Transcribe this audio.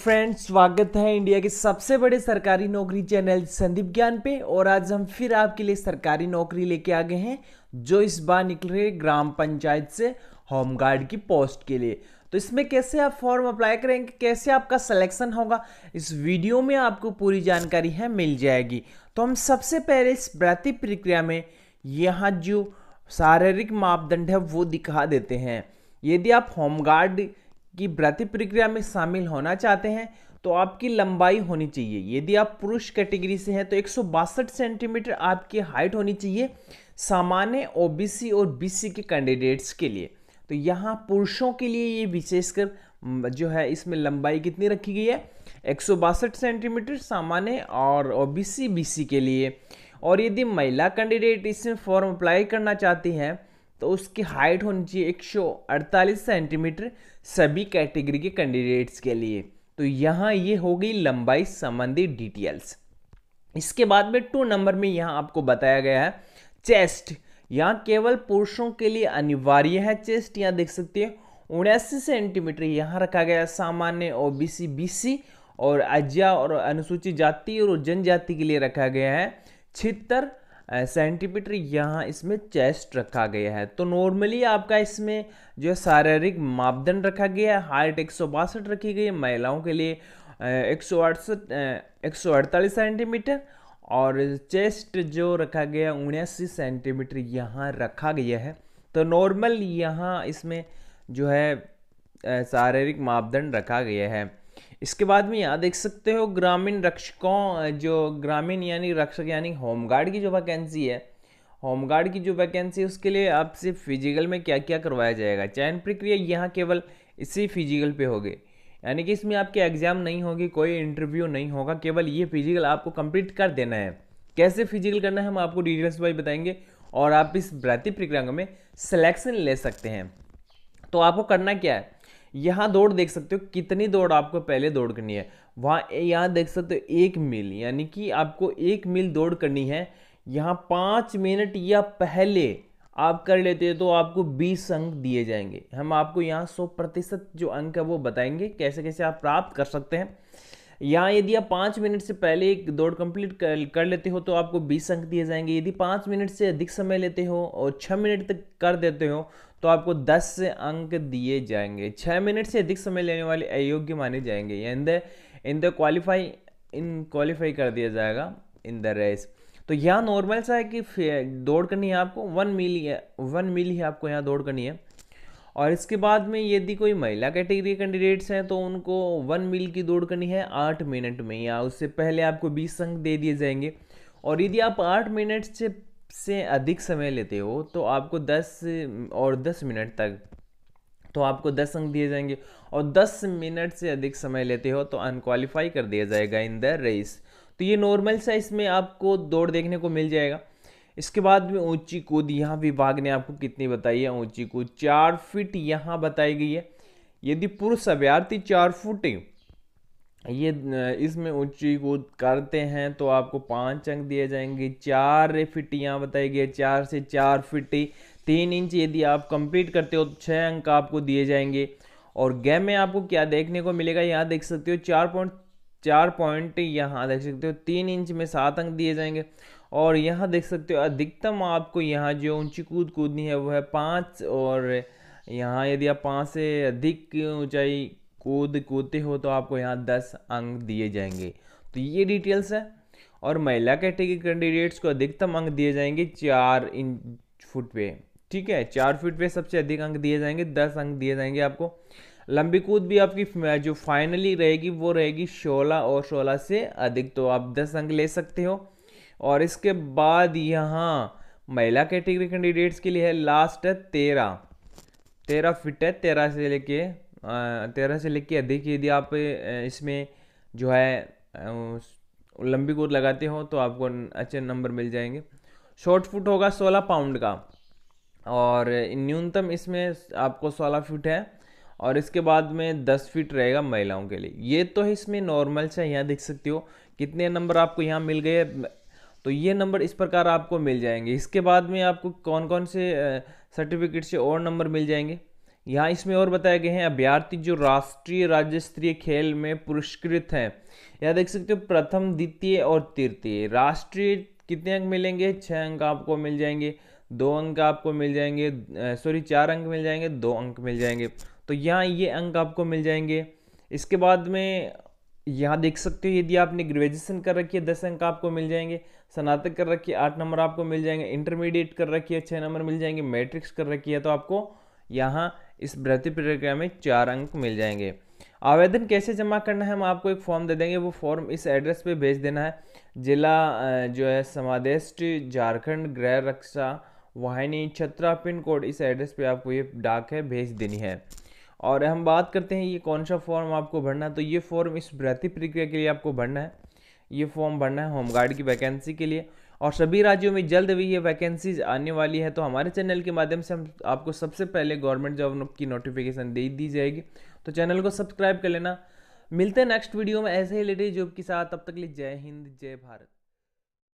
Friends स्वागत है India के सबसे बड़े सरकारी नौकरी चैनल संदीप ज्ञान पे, और आज हम फिर आपके लिए सरकारी नौकरी लेके आ गए हैं, जो इस बार निकल रही ग्राम पंचायत से होमगार्ड की पोस्ट के लिए। तो इसमें कैसे आप फॉर्म अप्लाई करेंगे, कैसे आपका सिलेक्शन होगा, इस वीडियो में आपको पूरी जानकारी है, मिल जाएगी। तो हम सबसे पहले इस भर्ती प्रक्रिया में यहाँ जो शारीरिक मापदंड है, वो दिखा देते हैं। यदि आप होमगार्ड की भर्ती प्रक्रिया में शामिल होना चाहते हैं तो आपकी लंबाई होनी चाहिए। यदि आप पुरुष कैटेगरी से हैं तो एक सौ बासठ सेंटीमीटर आपकी हाइट होनी चाहिए, सामान्य ओबीसी और बीसी के कैंडिडेट्स के लिए। तो यहाँ पुरुषों के लिए ये विशेषकर जो है, इसमें लंबाई कितनी रखी गई है? एक सौ बासठ सेंटीमीटर सामान्य और ओबीसी, बीसी के लिए। और यदि महिला कैंडिडेट इसमें फॉर्म अप्लाई करना चाहती हैं तो उसकी हाइट होनी चाहिए एक सौ अड़तालीस सेंटीमीटर सभी कैटेगरी के कैंडिडेट्स के लिए। तो यहाँ ये हो गई लंबाई संबंधी डिटेल्स इसके बाद में टू नंबर में यहाँ आपको बताया गया है चेस्ट यहाँ केवल पुरुषों के लिए अनिवार्य है चेस्ट यहाँ देख सकते हैं। उन्यासी सेंटीमीटर यहाँ रखा गया सामान्य ओबीसी बीसी और अज्ञा और अनुसूचित जाति और जनजाति के लिए रखा गया है। छिहत्तर सेंटीमीटर यहाँ इसमें चेस्ट रखा गया है। तो नॉर्मली आपका इसमें जो है शारीरिक मापदंड रखा गया है। हाइट एक सौ बासठ रखी गई है महिलाओं के लिए एक सौ अड़सठ एक सौ अड़तालीस सेंटीमीटर और चेस्ट जो रखा गया उन्यासी सेंटीमीटर यहाँ रखा गया है। तो नॉर्मल यहाँ इसमें जो है शारीरिक मापदंड रखा गया है। इसके बाद में यहाँ देख सकते हो ग्रामीण रक्षकों जो ग्रामीण यानी रक्षक यानी होमगार्ड की जो वैकेंसी है, होमगार्ड की जो वैकेंसी उसके लिए आपसे फ़िज़िकल में क्या क्या करवाया जाएगा? चयन प्रक्रिया यहाँ केवल इसी फ़िज़िकल पे होगी। यानी कि इसमें आपके एग्ज़ाम नहीं होगी, कोई इंटरव्यू नहीं होगा, केवल ये फ़िज़िकल आपको कंप्लीट कर देना है। कैसे फ़िज़िकल करना है, हम आपको डिटेल्स वाइज बताएँगे और आप इस भर्ती प्रक्रिया में सिलेक्शन ले सकते हैं। तो आपको करना क्या है? यहाँ दौड़ देख सकते हो कितनी दौड़ आपको पहले दौड़ करनी है। वहाँ यहाँ देख सकते हो एक मील, यानी कि आपको एक मील दौड़ करनी है। यहाँ पाँच मिनट या पहले आप कर लेते हो तो आपको 20 अंक दिए जाएँगे। हम आपको यहाँ 100 प्रतिशत जो अंक है वो बताएँगे कैसे कैसे आप प्राप्त कर सकते हैं। यहाँ यदि आप पाँच मिनट से पहले एक दौड़ कंप्लीट कर, कर लेते हो तो आपको 20 अंक दिए जाएँगे। यदि पाँच मिनट से अधिक समय लेते हो और छः मिनट तक कर देते हो तो आपको 10 से अंक दिए जाएँगे। छः मिनट से अधिक समय लेने वाले अयोग्य माने जाएँगे। इन द इन द क्वालिफाई इन क्वालिफाई कर दिया जाएगा इन द रेस तो यहाँ नॉर्मल सा है कि दौड़ करनी है आपको वन मील वन मील ही आपको यहाँ दौड़ करनी है। और इसके बाद में यदि कोई महिला कैटेगरी कैंडिडेट्स हैं तो उनको वन मील की दौड़ करनी है आठ मिनट में, या उससे पहले आपको बीस अंक दे दिए जाएँगे। और यदि आप आठ मिनट से से अधिक समय लेते हो तो आपको 10 और 10 मिनट तक तो आपको 10 अंक दिए जाएँगे। और 10 मिनट से अधिक समय लेते हो तो अनक्वालिफाई कर दिया जाएगा इन द रेस तो ये नॉर्मल साइज़ में आपको दौड़ देखने को मिल जाएगा। इसके बाद में ऊँची कूद यहाँ विभाग ने आपको कितनी बताई है? ऊँची कूद चार फीट यहाँ बताई गई है। यदि पुरुष अभ्यर्थी चार फुट ये, इसमें ऊँची कूद करते हैं तो आपको पाँच अंक दिए जाएँगे। चार फिट यहाँ बताई गई है। चार से चार फिट तीन इंच यदि आप कंप्लीट करते हो तो छः अंक आपको दिए जाएँगे। और गेम में आपको क्या देखने को मिलेगा? यहाँ देख सकते हो चार पॉइंट चार पॉइंट यहाँ देख सकते हो, तीन इंच में सात अंक दिए जाएँगे। और यहाँ देख सकते हो, अधिकतम आपको यहाँ जो ऊँची कूद कूदनी है वो है पाँच, और यहाँ यदि आप पाँच से अधिक ऊंचाई कूद कूदते हो तो आपको यहाँ दस अंक दिए जाएँगे। तो ये डिटेल्स है, और महिला कैटेगरी कैंडिडेट्स को अधिकतम अंक दिए जाएँगे चार इंच फुट पे ठीक है, चार फुट पे सबसे अधिक अंक दिए जाएँगे, दस अंक दिए जाएँगे आपको। लंबी कूद भी आपकी जो फाइनली रहेगी, वो रहेगी सोलह और सोलह से अधिक तो आप दस अंक ले सकते हो। और इसके बाद यहाँ महिला कैटेगरी कैंडिडेट्स के लिए है लास्ट है तेरह। तेरह फिट है, तेरह से लेके तेरह से लेके अधिक। यदि आप इसमें जो है लंबी कूद लगाते हो तो आपको अच्छे नंबर मिल जाएँगे। शॉर्ट फुट होगा सोलह पाउंड का। और न्यूनतम इसमें आपको सोलह फुट है। और इसके बाद में दस फीट रहेगा महिलाओं के लिए। ये तो है इसमें नॉर्मल से यहाँ देख सकते हो। कितने नंबर आपको यहाँ मिल गए तो ये नंबर इस प्रकार आपको मिल जाएँगे। इसके बाद में आपको कौन कौन से सर्टिफिकेट से और नंबर मिल जाएँगे? यहाँ इसमें और बताए गए हैं, अभ्यर्थी जो राष्ट्रीय राज्य स्तरीय खेल में पुरस्कृत हैं। यहाँ देख सकते हो, प्रथम, द्वितीय और तृतीय। राष्ट्रीय कितने अंक मिलेंगे? छः अंक आपको मिल जाएँगे। दो अंक आपको मिल जाएँगे सॉरी चार अंक मिल जाएँगे, दो अंक मिल जाएँगे। तो यहाँ ये अंक आपको मिल जाएँगे। इसके बाद में यहाँ देख सकते हो, यदि आपने ग्रेजुएशन कर रखी है, दस अंक आपको मिल जाएँगे। स्नातक कर रखी है, आठ नंबर आपको मिल जाएँगे। इंटरमीडिएट कर रखी है छः नंबर मिल जाएँगे। मैट्रिक्स कर रखी है तो आपको यहाँ इस भर्ती प्रक्रिया में चार अंक मिल जाएँगे। आवेदन कैसे जमा करना है, हम आपको एक फॉर्म दे देंगे। वो फॉर्म इस एड्रेस पे भेज देना है। जिला जो है, समादेष्ट, झारखंड गृह रक्षा वाहिनी, छत्रा पिन कोड इस एड्रेस पे आपको ये डाक है, भेज देनी है। और हम बात करते हैं ये कौन सा फॉर्म आपको भरना है। तो ये फॉर्म इस भर्ती प्रक्रिया के लिए आपको भरना है। ये फॉर्म भरना है होमगार्ड की वैकेंसी के लिए। और सभी राज्यों में जल्द भी ये वैकेंसीज आने वाली है। तो हमारे चैनल के माध्यम से हम आपको सबसे पहले गवर्नमेंट जॉब की नोटिफिकेशन दे दी जाएगी। तो चैनल को सब्सक्राइब कर लेना। मिलते हैं नेक्स्ट वीडियो में ऐसे ही लेटेस्ट जॉब के साथ। तब तक लिए जय हिंद, जय भारत।